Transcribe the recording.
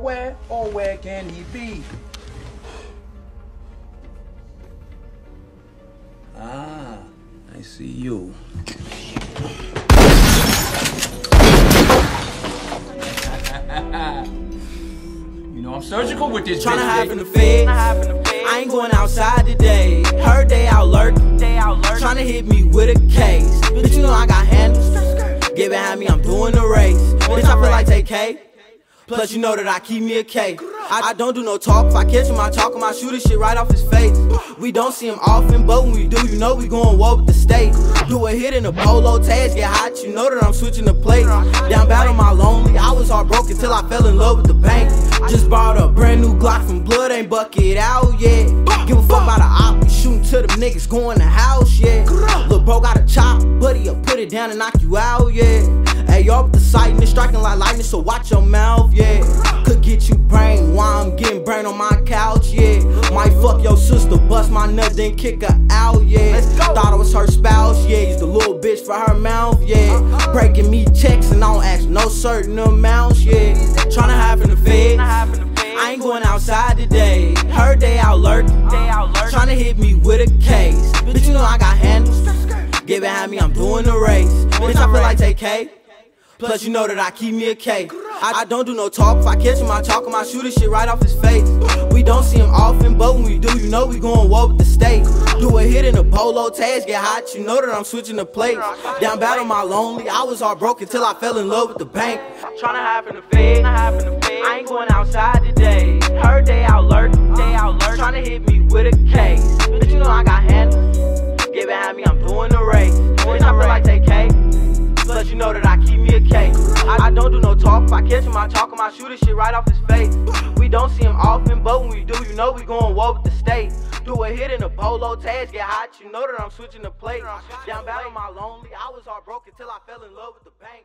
where, or where can he be? Ah, I see you. you know I'm surgical with this Tryna bitch, hide baby. from the feds. I ain't going outside today. Heard they out lurking. Tryna hit me with a case. Bitch, you know I got handles. Get behind me, I'm doing the race. Bitch, I feel like TK. Plus, you know that I keep me a K. I, I don't do no talk. If I catch him, I talk him, I shoot his shit right off his face. We don't see him often, but when we do, you know we going war with the state. Do a hit in a polo, tags get hot, you know that I'm switching the plate. Down bad on my lonely, I was heartbroken till I fell in love with the bank. Just bought a brand new Glock from Blood, ain't bucket out yet. Give a fuck about the op, shooting to them niggas going to house, yeah. Look, bro, got a chop, buddy, I'll put it down and knock you out, yeah. Hey, y'all with the sighting and striking like lightning, so watch your mouth, yeah. Could get you brain while I'm getting brain on my couch, yeah. Might fuck your sister, bust my nut, then kick her out, yeah. Thought I was her spouse, yeah. Used a little bitch for her mouth, yeah. Uh-huh. Breaking me checks and I don't ask no certain amounts, yeah. Tryna hide from the feds. I ain't going outside today. Heard they out lurking. Tryna hit me with a case. Bitch, you know I got handles. Get behind me, I'm doing the race. Bitch, I feel like TK. Plus, you know that I keep me a K. I, I don't do no talk. If I catch him, I talk him, I shoot his shit right off his face. We don't see him often, but when we do, you know we going war with the state. Do a hit in a polo, tags get hot, you know that I'm switching the plates. Down bad on my lonely, I was heartbroken till I fell in love with the bank. I'm Tryna hide from the feds. I ain't going outside today. Her day out lurking. Tryna hit me with a case. Bitch, you know I got handles. Get behind me, I'm doing the race. Bitch, I feel like TK. Plus, you know that I I, don't do no talk. If I catch him, I talk him, I shoot his shit right off his face. We don't see him often, but when we do, you know we going war with the state. Do a hit in a polo, tags get hot, you know that I'm switching the plate. Down on my lonely, I was heartbroken till I fell in love with the bank.